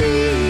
see.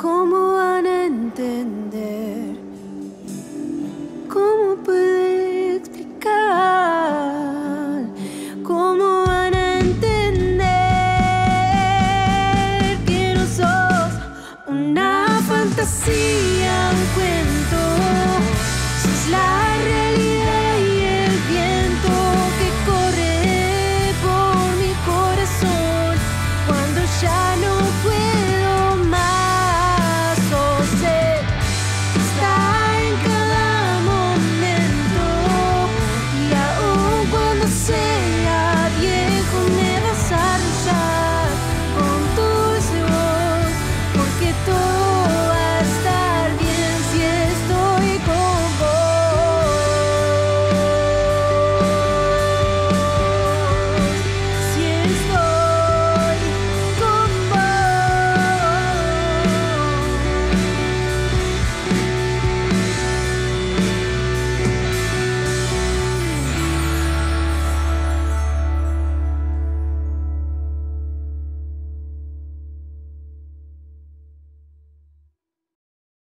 ¿Cómo van a entender? ¿Cómo pueden explicar? ¿Cómo van a entender que no sos una fantasía?